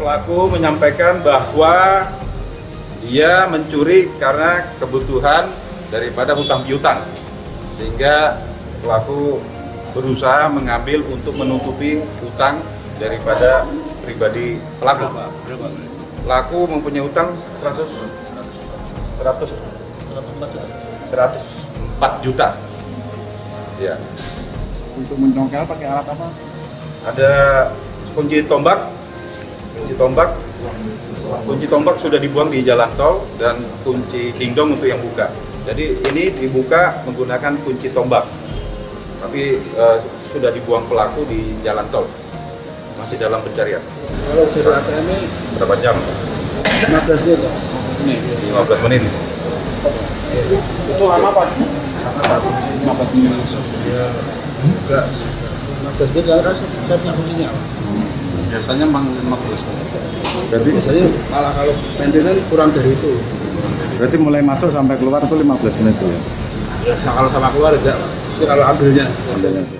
pelaku menyampaikan bahwa dia mencuri karena kebutuhan daripada hutang piutang sehingga pelaku berusaha mengambil untuk menutupi hutang daripada pribadi pelaku. Pelaku mempunyai hutang 100 100 104 juta. Ya. Untuk mencongkel pakai alat apa? Ada kunci tombak. Kunci tombak. Kunci tombak sudah dibuang di jalan tol dan kunci dingdong untuk yang buka. Jadi ini dibuka menggunakan kunci tombak. Tapi eh, sudah dibuang pelaku di jalan tol. Masih dalam pencarian. Kalau ATM ini Berapa jam? 15 menit Pak. 15 menit. Itu lama Pak? 15 menit langsung. Ya, enggak. 15 menit saya punya kuncinya. Biasanya memang 15 menit. Berarti Biasanya malah kalau maintenance kurang dari itu. berarti mulai masuk sampai keluar itu 15 menit ya. Ya, kalau sama keluar enggak. Kalau ambilnya. Ambilnya sih.